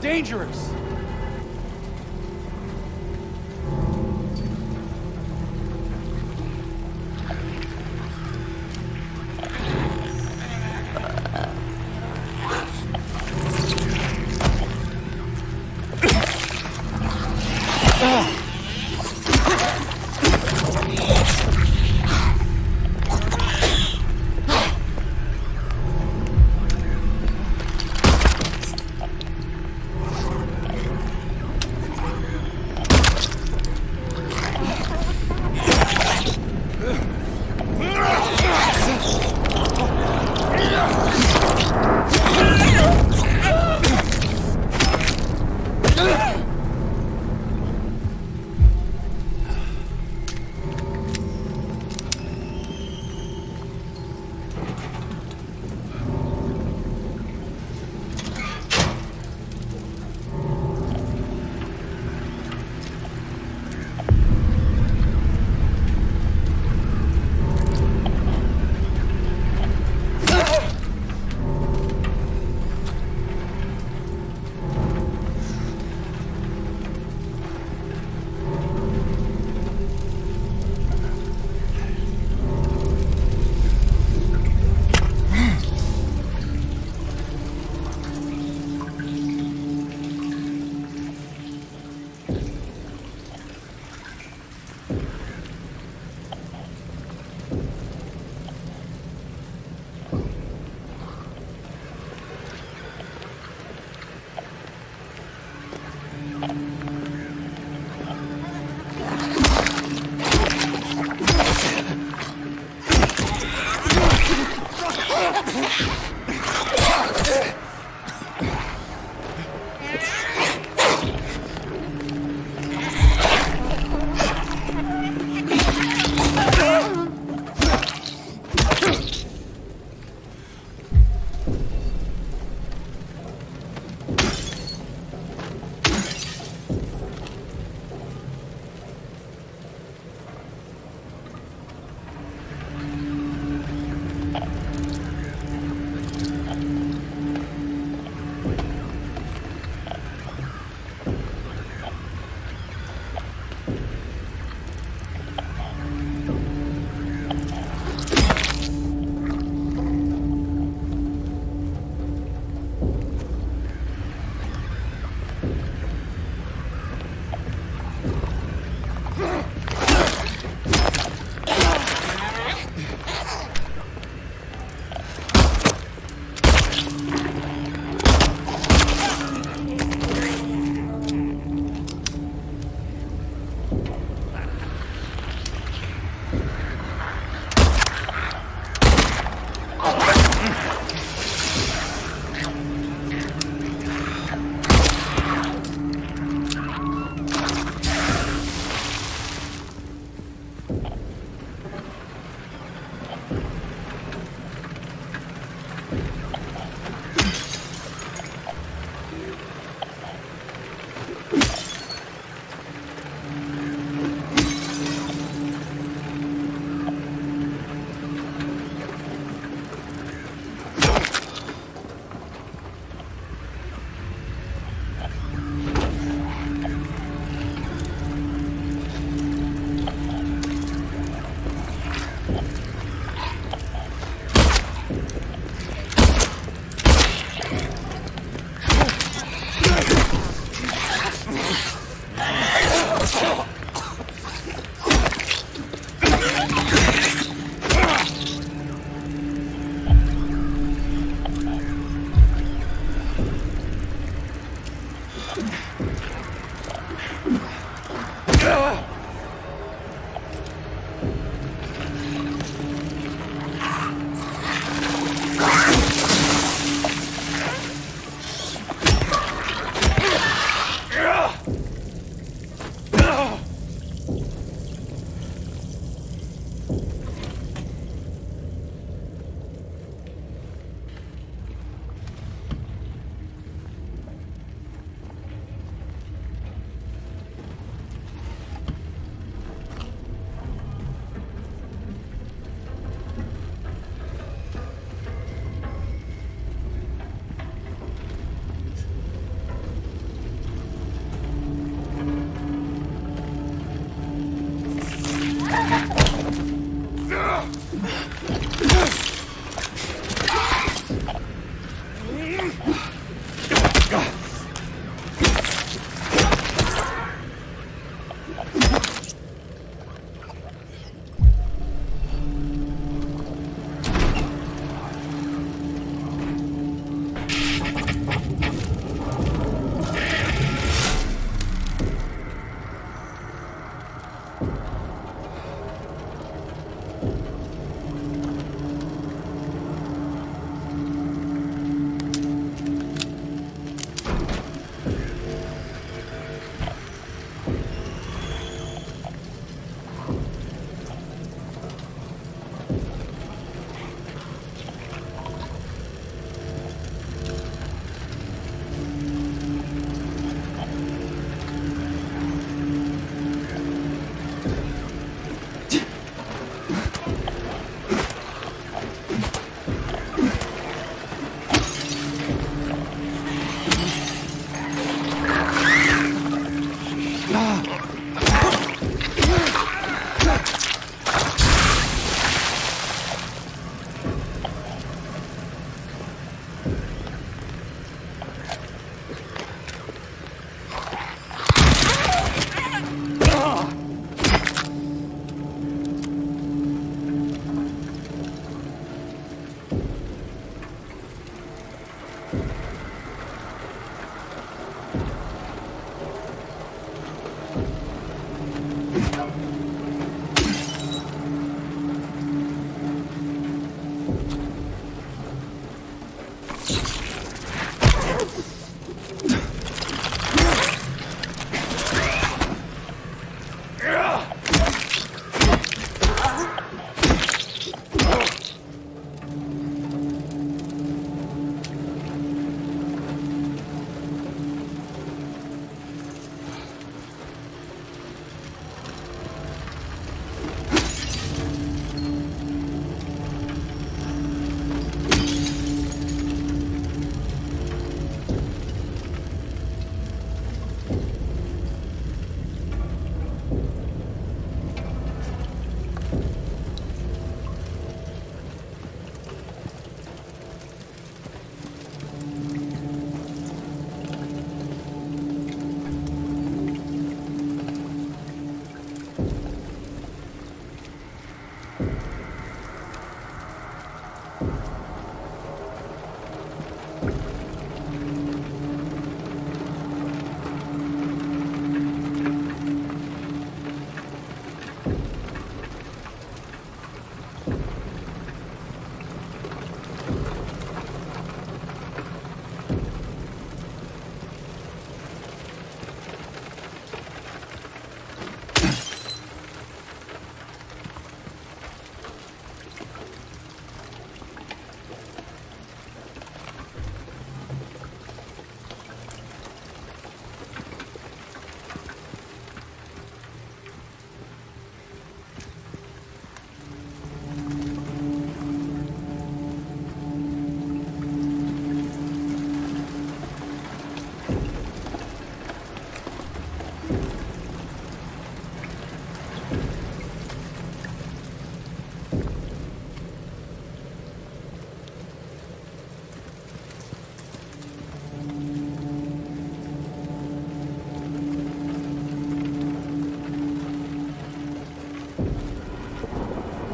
Dangerous!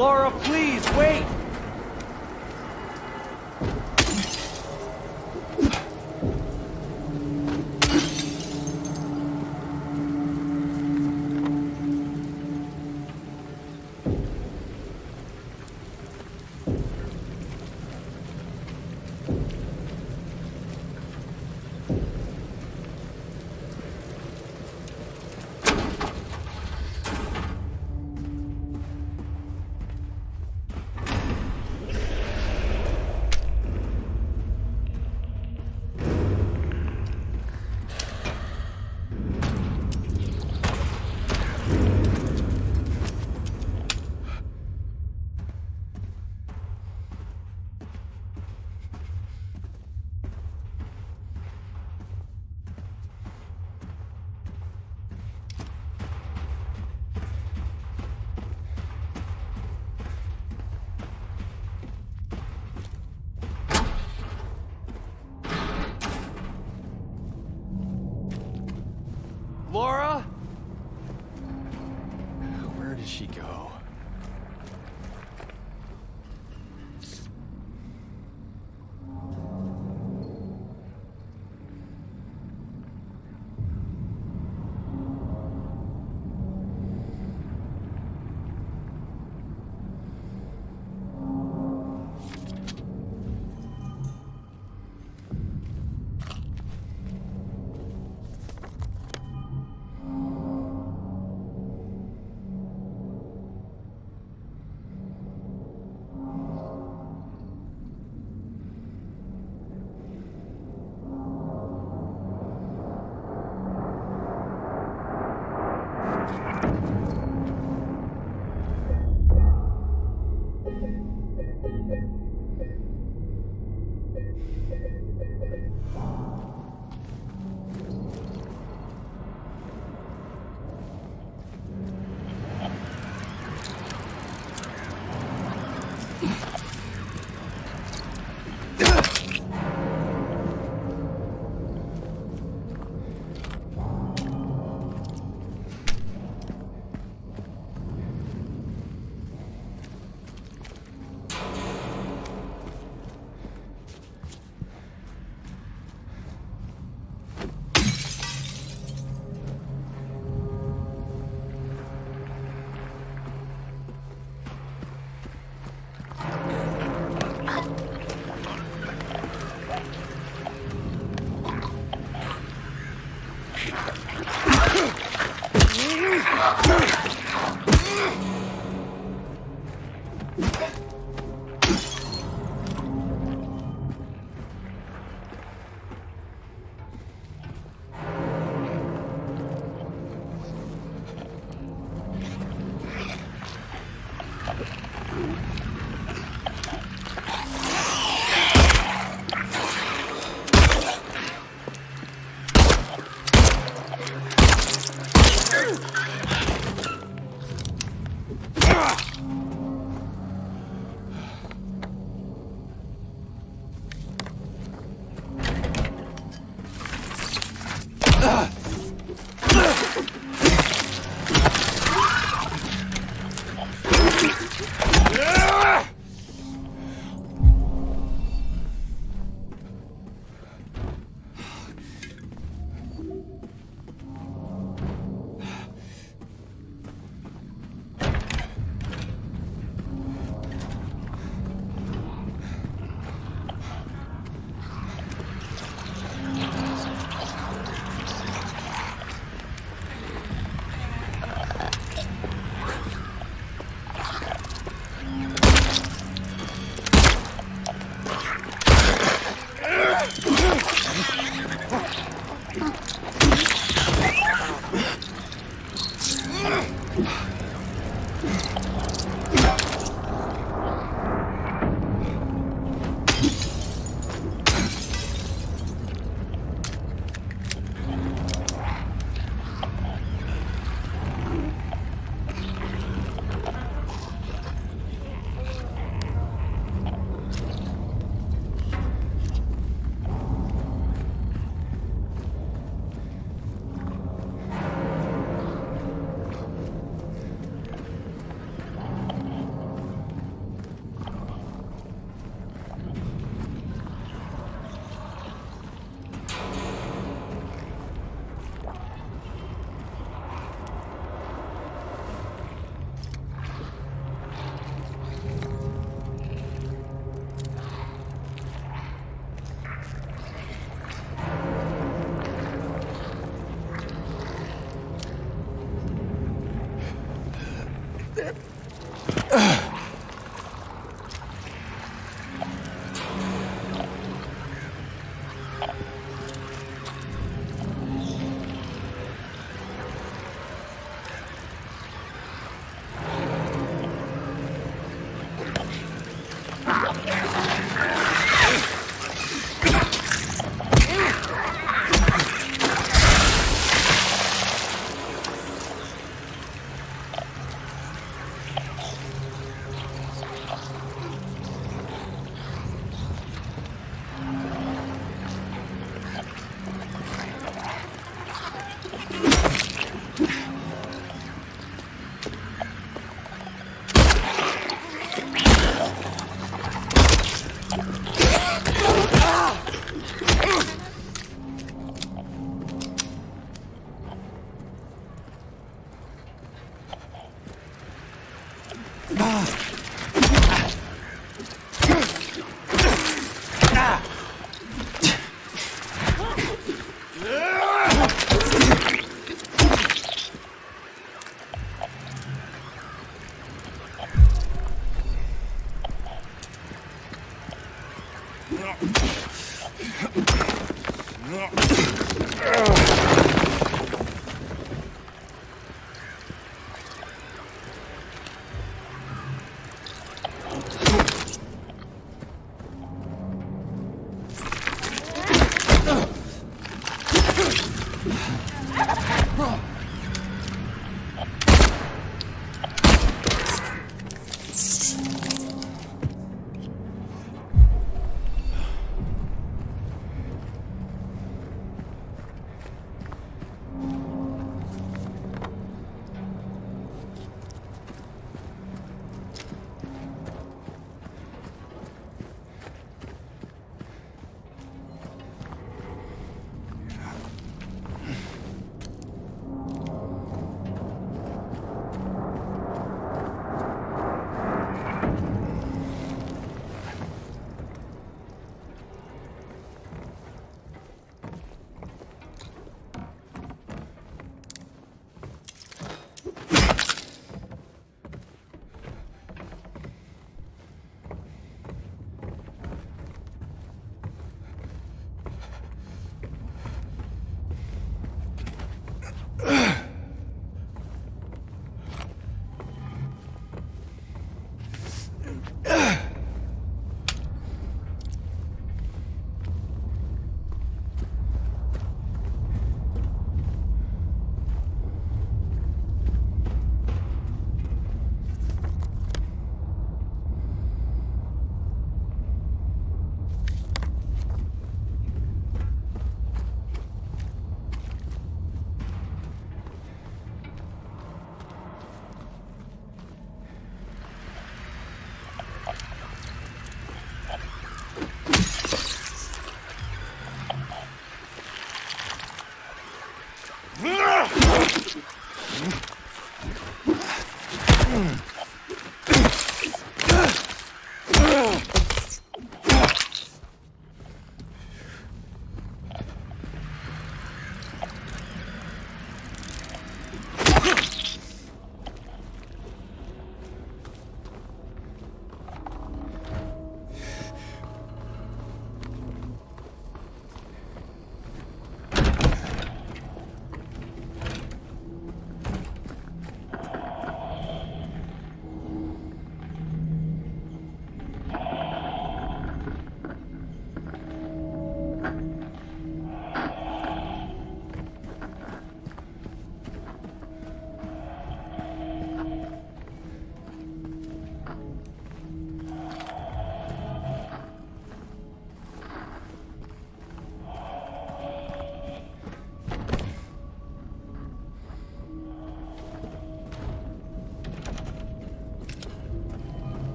Laura, please, wait!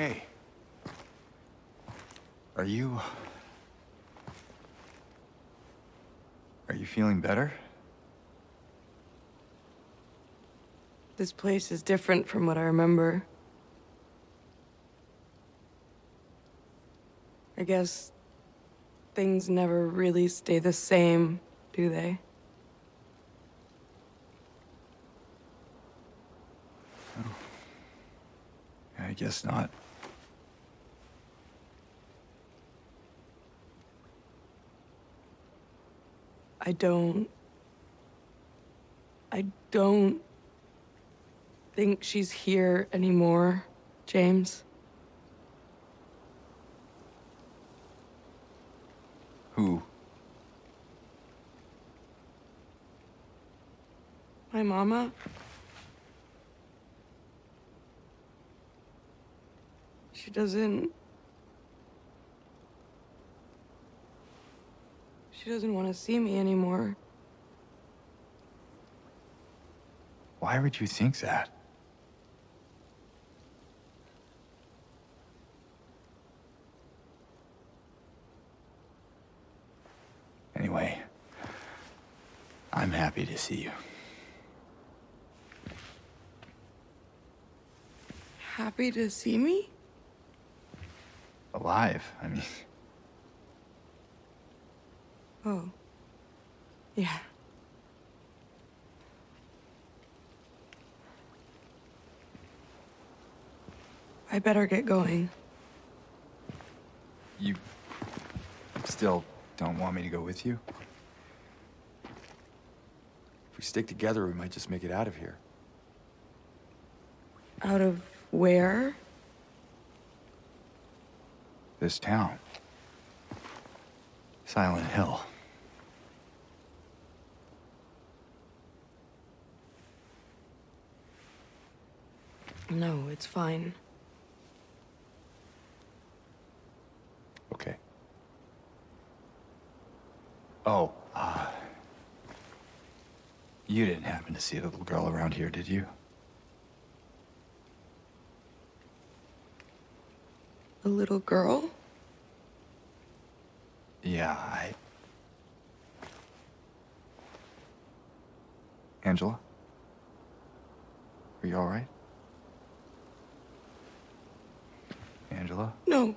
Hey. Are you... Are you feeling better? This place is different from what I remember. I guess things never really stay the same, do they? I guess not. I don't. I don't think she's here anymore, James. Who? My mama. She doesn't. She doesn't want to see me anymore. Why would you think that? Anyway, I'm happy to see you. Happy to see me? Alive, I mean. Oh. Yeah. I better get going. You still don't want me to go with you? If we stick together, we might just make it out of here. Out of where? This town. Silent Hill. No, it's fine. Okay. Oh, uh... You didn't happen to see a little girl around here, did you? A little girl? Yeah, I... Angela? Are you alright? No.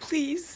Please.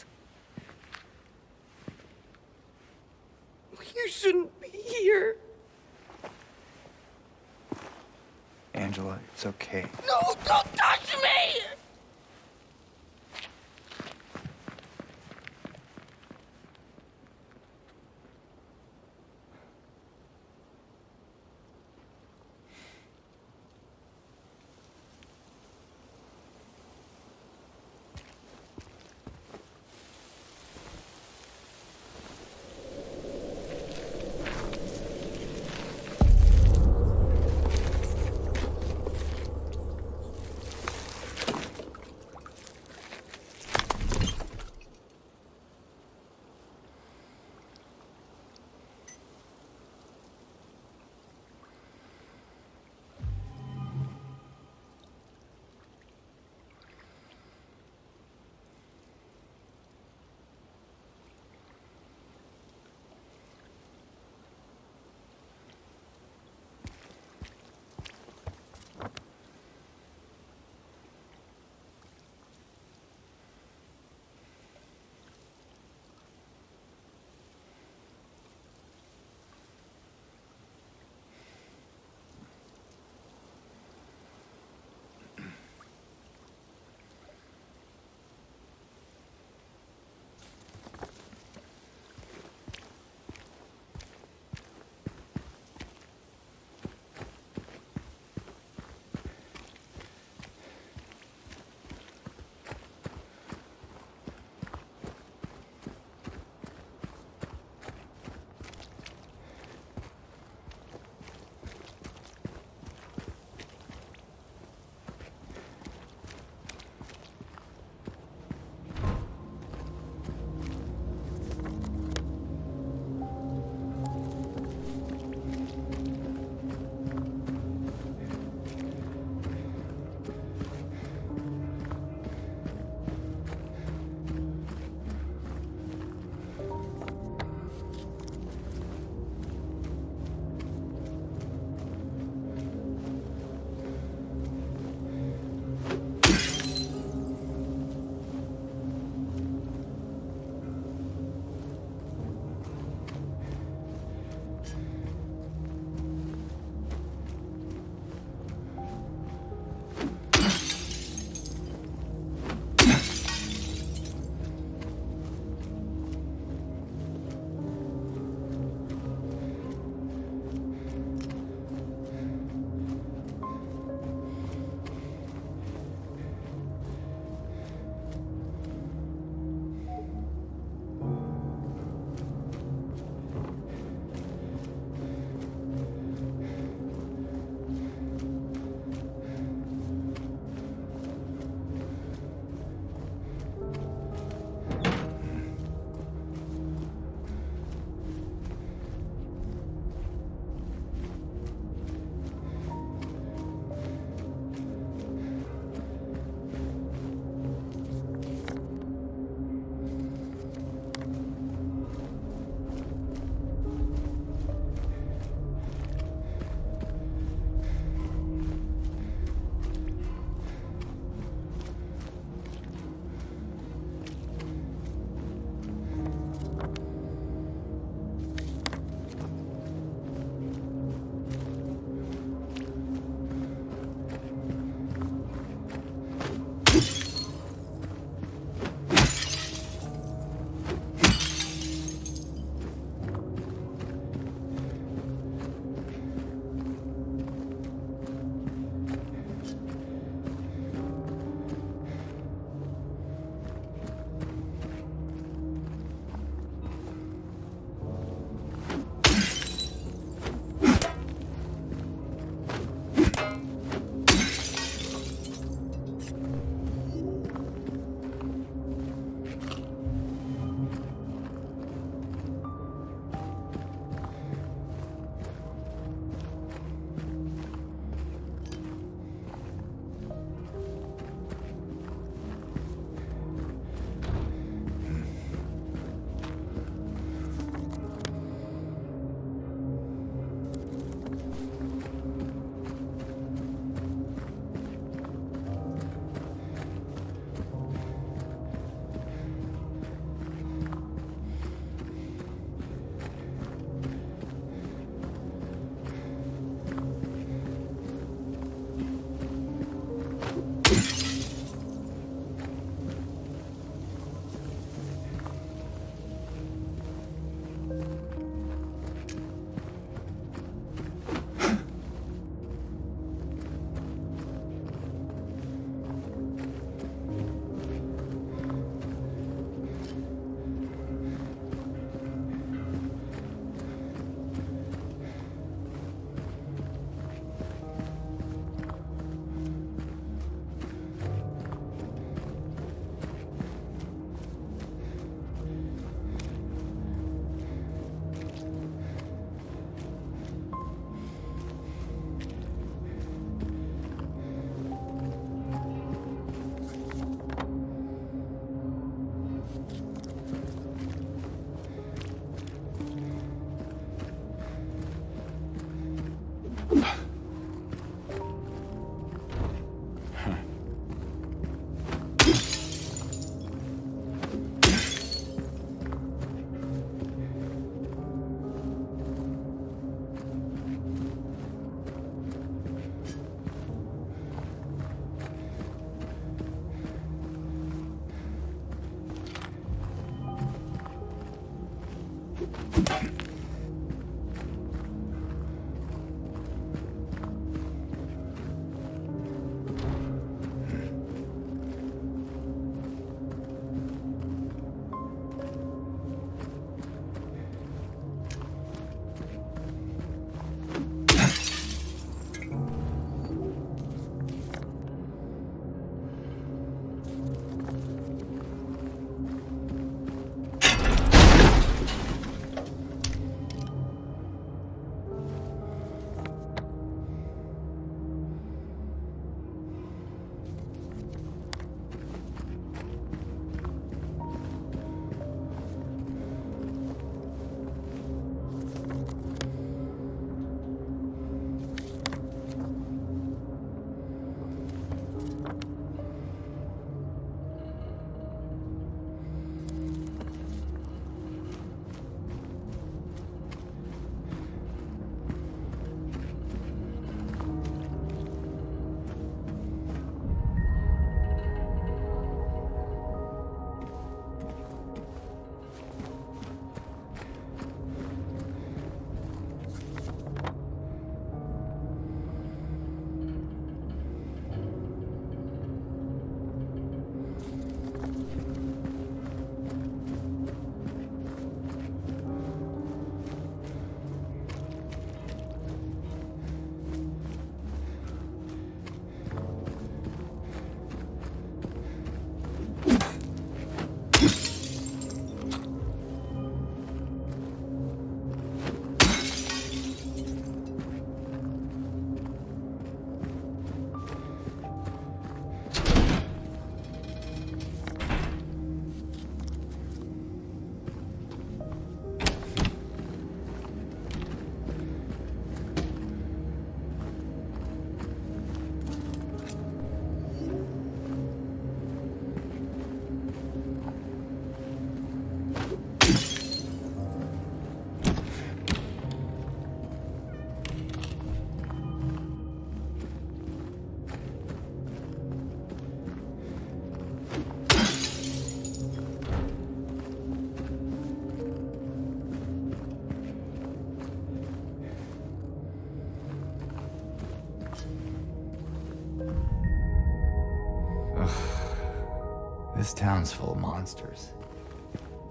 Town's full of monsters.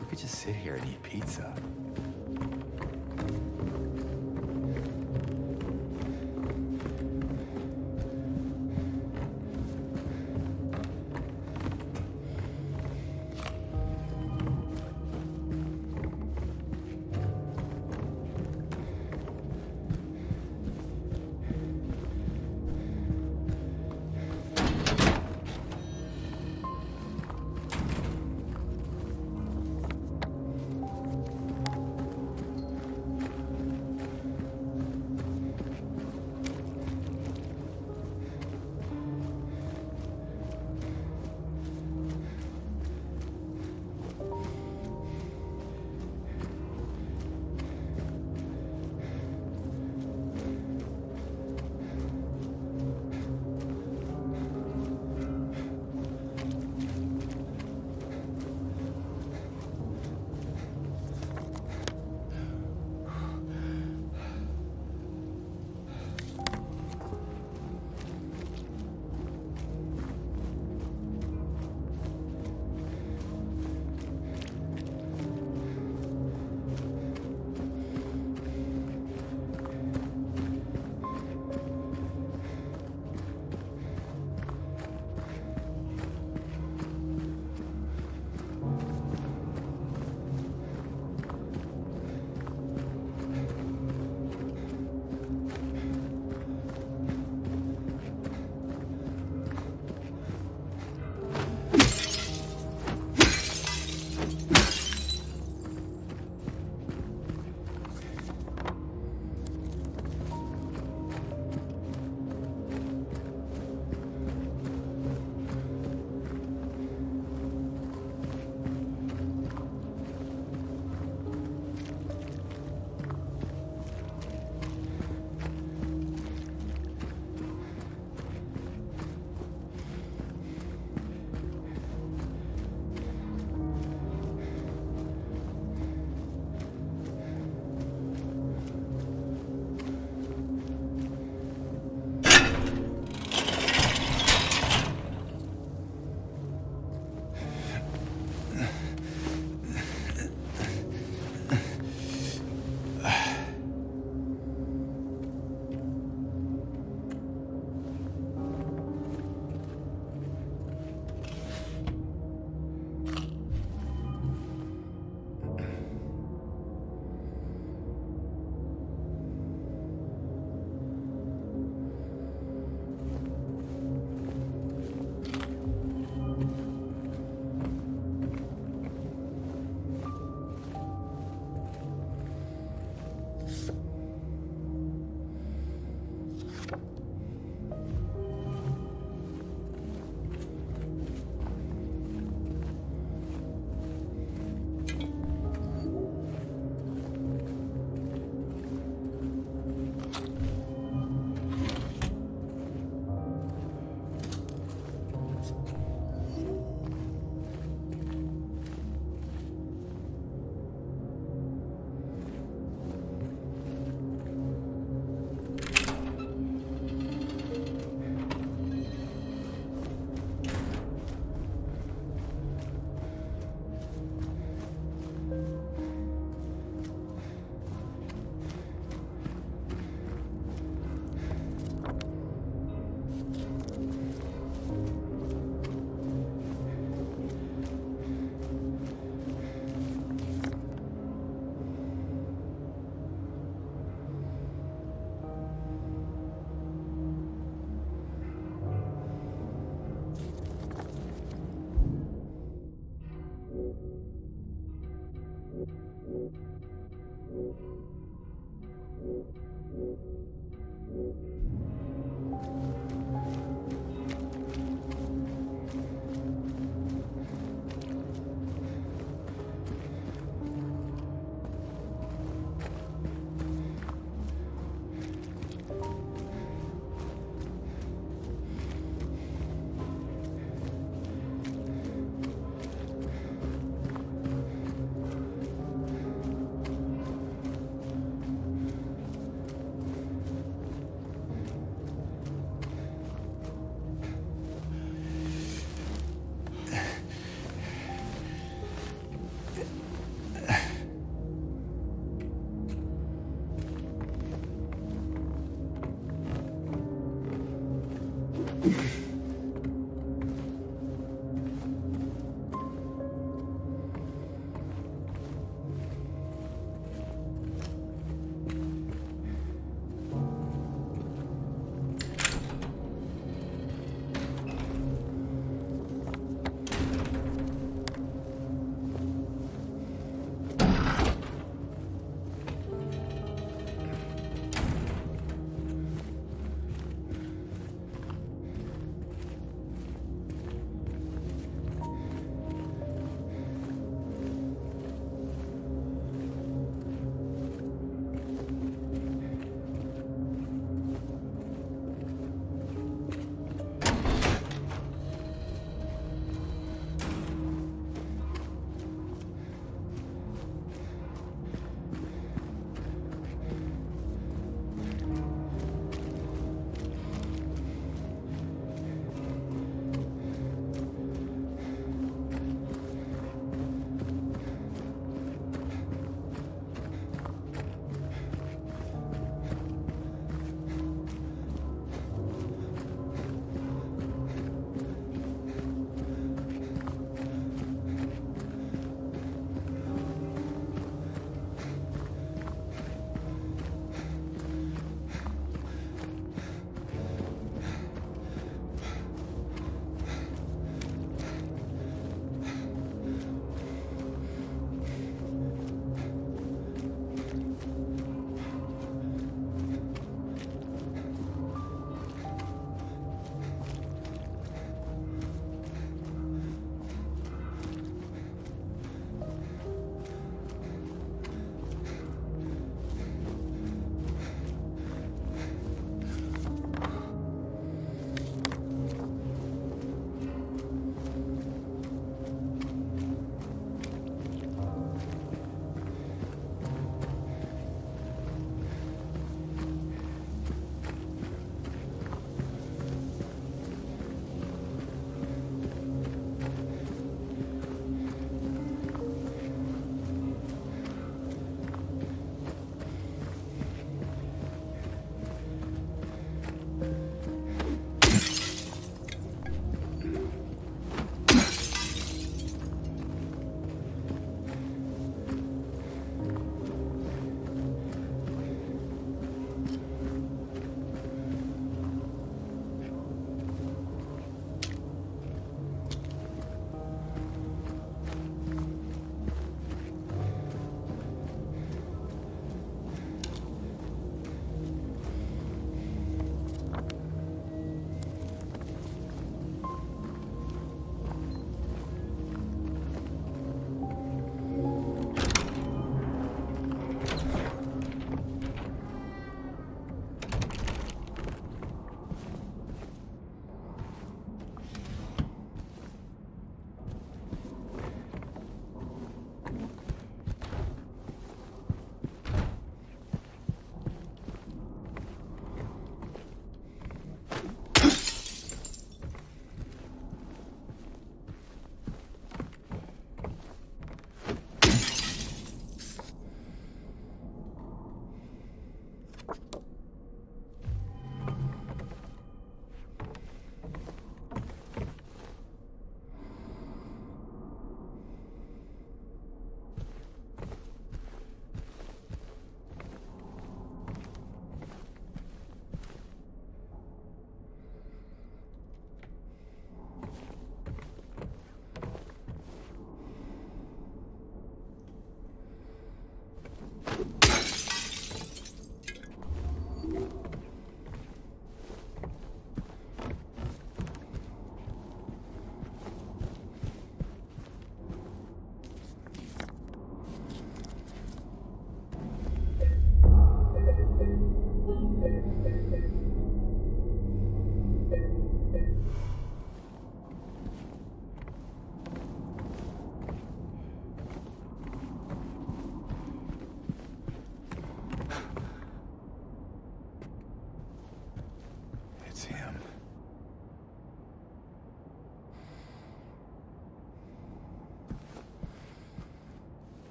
We could just sit here and eat pizza.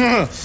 Mm-hmm.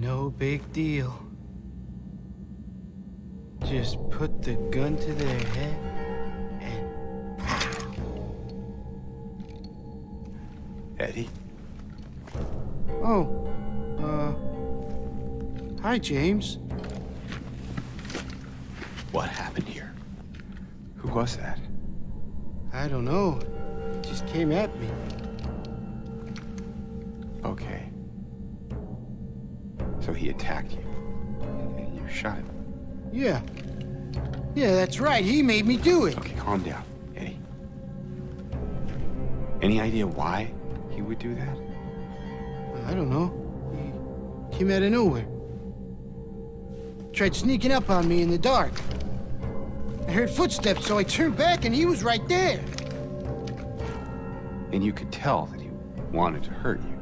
No big deal. Just put the gun to their head and pow. Eddie? Oh, uh. Hi, James. And you shot him. Yeah. Yeah, that's right. He made me do it. Okay, calm down, Eddie. Any idea why he would do that? I don't know. He came out of nowhere. Tried sneaking up on me in the dark. I heard footsteps, so I turned back and he was right there. And you could tell that he wanted to hurt you.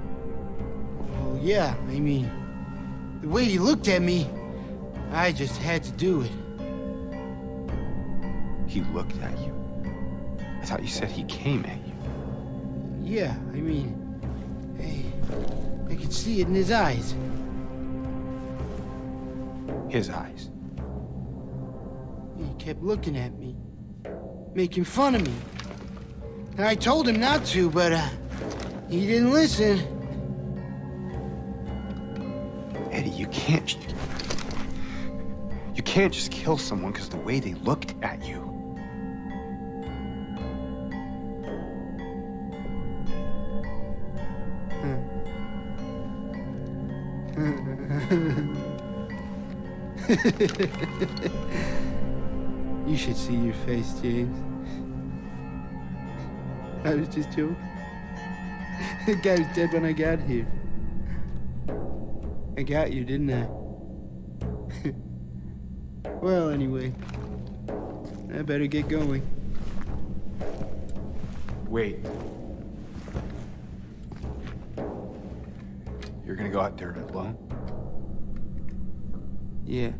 Well, yeah, I mean, the way he looked at me, I just had to do it. He looked at you. I thought you said he came at you. Yeah, I mean, hey, I could see it in his eyes. His eyes. He kept looking at me, making fun of me. And I told him not to, but uh, he didn't listen. Eddie, you can't. You can't just kill someone because the way they looked at you. You should see your face, James. I was just joking. The guy was dead when I got here. I got you, didn't I? well, anyway, I better get going. Wait. You're gonna go out there alone? Yeah.